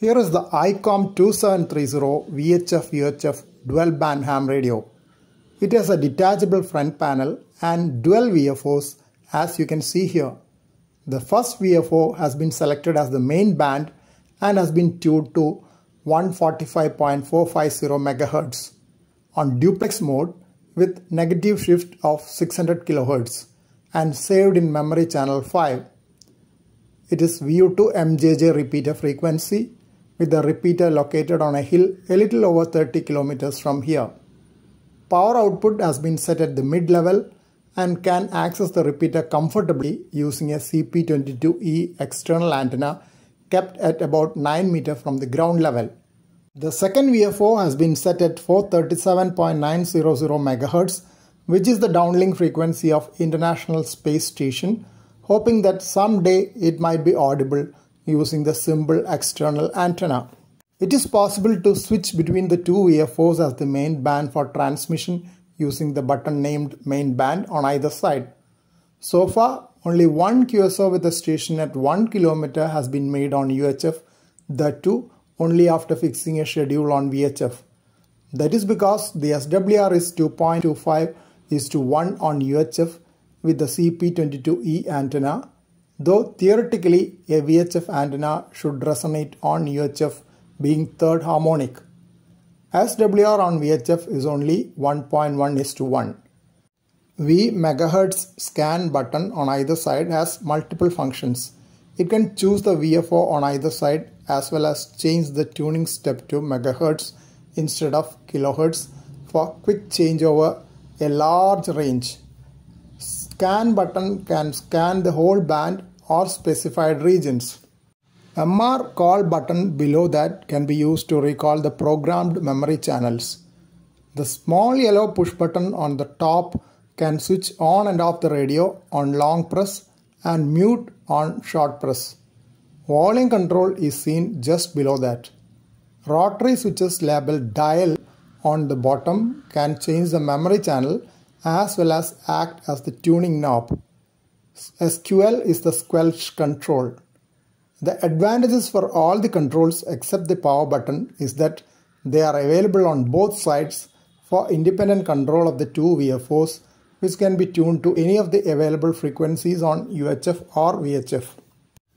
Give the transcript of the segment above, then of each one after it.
Here is the ICOM 2730 VHF UHF dual band ham radio. It has a detachable front panel and dual VFOs as you can see here. The first VFO has been selected as the main band and has been tuned to 145.450 MHz on duplex mode with negative shift of 600 kHz and saved in memory channel 5. It is VU2 MJJ repeater frequency with the repeater located on a hill a little over 30 kilometers from here. Power output has been set at the mid level and can access the repeater comfortably using a CP22E external antenna kept at about 9 meter from the ground level. The second VFO has been set at 437.900 MHz which is the downlink frequency of International Space Station hoping that someday it might be audible using the simple external antenna. It is possible to switch between the two VFOs as the main band for transmission using the button named main band on either side. So far, only one QSO with a station at 1 km has been made on UHF, that too only after fixing a schedule on VHF. That is because the SWR is 2.25 is to 1 on UHF with the CP22E antenna though theoretically a VHF antenna should resonate on UHF being third harmonic. SWR on VHF is only 1.1 is to 1. V MHz scan button on either side has multiple functions. It can choose the VFO on either side as well as change the tuning step to megahertz instead of kilohertz for quick changeover a large range. Scan button can scan the whole band or specified regions. MR call button below that can be used to recall the programmed memory channels. The small yellow push button on the top can switch on and off the radio on long press and mute on short press. Volume control is seen just below that. Rotary switches labeled dial on the bottom can change the memory channel as well as act as the tuning knob. SQL is the squelch control. The advantages for all the controls except the power button is that they are available on both sides for independent control of the two VFOs which can be tuned to any of the available frequencies on UHF or VHF.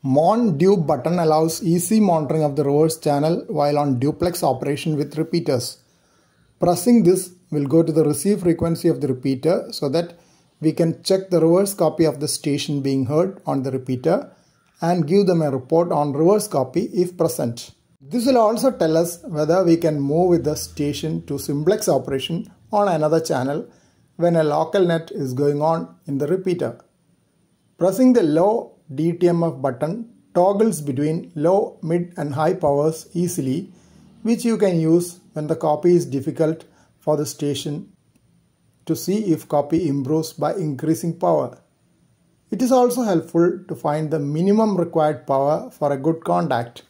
Mon Dub button allows easy monitoring of the reverse channel while on duplex operation with repeaters. Pressing this will go to the receive frequency of the repeater so that we can check the reverse copy of the station being heard on the repeater and give them a report on reverse copy if present. This will also tell us whether we can move with the station to simplex operation on another channel when a local net is going on in the repeater. Pressing the low DTMF button toggles between low, mid and high powers easily which you can use when the copy is difficult for the station to see if copy improves by increasing power. It is also helpful to find the minimum required power for a good contact.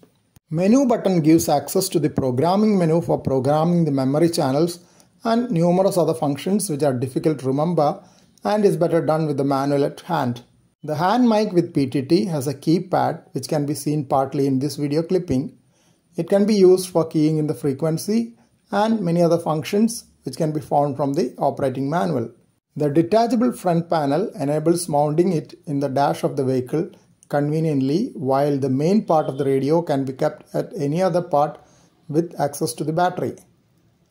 Menu button gives access to the programming menu for programming the memory channels and numerous other functions which are difficult to remember and is better done with the manual at hand. The hand mic with PTT has a keypad which can be seen partly in this video clipping. It can be used for keying in the frequency and many other functions which can be found from the operating manual. The detachable front panel enables mounting it in the dash of the vehicle conveniently while the main part of the radio can be kept at any other part with access to the battery.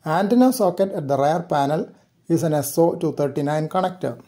Antenna socket at the rear panel is an SO239 connector.